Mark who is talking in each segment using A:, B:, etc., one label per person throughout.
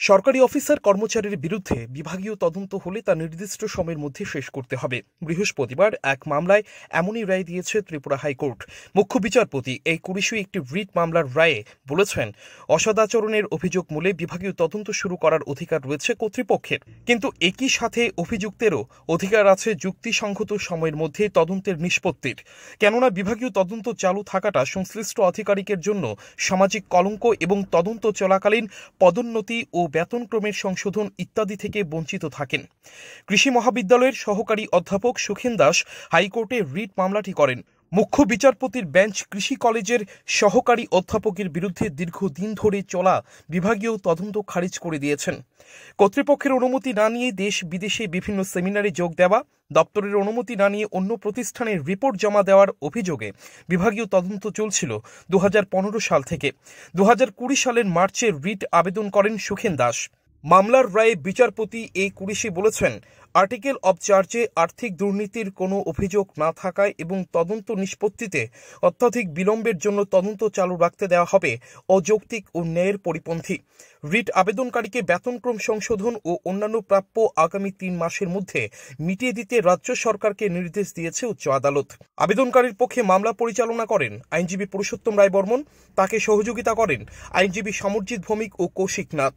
A: সরকারি অফিসার কর্মচারীর বিরুদ্ধে বিভাগীয় তদন্ত হলে তা নির্দিষ্ট সময়ের মধ্যে শেষ করতে হবে। বৃহস্পতিবার এক মামলায় এমনই রায় দিয়েছে ত্রিপুরা হাইকোর্ট। মুখ্য বিচারপতি এই কুড়িশই একটি রিট মামলার রায়ে বলেছেন, অসদাচরণের অভিযোগ মূলে বিভাগীয় তদন্ত শুরু করার অধিকার রয়েছে কর্তৃপক্ষের। কিন্তু একই সাথে অভিযুক্তেরও অধিকার আছে যুক্তিসঙ্গত সময়ের মধ্যে তদন্তের নিষ্পত্তির। কেননা বিভাগীয় তদন্ত চালু থাকাটা সংশ্লিষ্ট আধিকারিকের জন্য সামাজিক কলঙ্ক এবং তদন্ত চলাকালীন পদোন্নতি ও বেতনক্রমের সংশোধন ইত্যাদি থেকে বঞ্চিত থাকেন। কৃষি মহাবিদ্যালয়ের সহকারী অধ্যাপক সুখেন দাস হাইকোর্টে রিট মামলাটি করেন। মুখ্য বিচারপতির বেঞ্চ কৃষি কলেজের সহকারী অধ্যাপকের বিরুদ্ধে দীর্ঘদিন ধরে চলা বিভাগীয় তদন্ত খারিজ করে দিয়েছেন। কর্তৃপক্ষের অনুমতি না নিয়ে দেশ বিদেশে বিভিন্ন সেমিনারে যোগ দেওয়া, দপ্তরের অনুমতি না নিয়ে অন্য প্রতিষ্ঠানের রিপোর্ট জমা দেওয়ার অভিযোগে বিভাগীয় তদন্ত চলছিল দু হাজার পনেরো সাল থেকে। দু হাজার কুড়ি সালের মার্চে রিট আবেদন করেন সুখেন দাস। মামলার রায়ে বিচারপতি এ কুরিশি বলেছেন আর্টিকেল অব চার্জে আর্থিক দুর্নীতির কোনো অভিযোগ না থাকায় এবং তদন্ত নিষ্পত্তিতে অত্যাধিক বিলম্বের জন্য তদন্ত চালু রাখতে দেওয়া হবে অযৌক্তিক ও ন্যায়ের পরিপন্থী। রিট আবেদনকারীকে বেতনক্রম সংশোধন ও অন্যান্য প্রাপ্য আগামী তিন মাসের মধ্যে মিটিয়ে দিতে রাজ্য সরকারকে নির্দেশ দিয়েছে উচ্চ আদালত। আবেদনকারীর পক্ষে মামলা পরিচালনা করেন আইনজীবী পুরুষোত্তম রায় বর্মন তাকে সহযোগিতা করেন আইনজীবী সমরজিৎ ভৌমিক ও কৌশিক নাথ।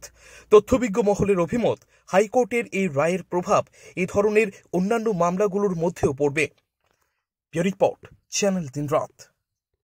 A: তথ্যবিজ্ঞ মহলের অভিমত, হাইকোর্টের এই রায়ের প্রভাব এ ধরনের অন্যান্য মামলাগুলোর মধ্যেও পড়বে। রিপোর্ট চ্যানেল দিন রাত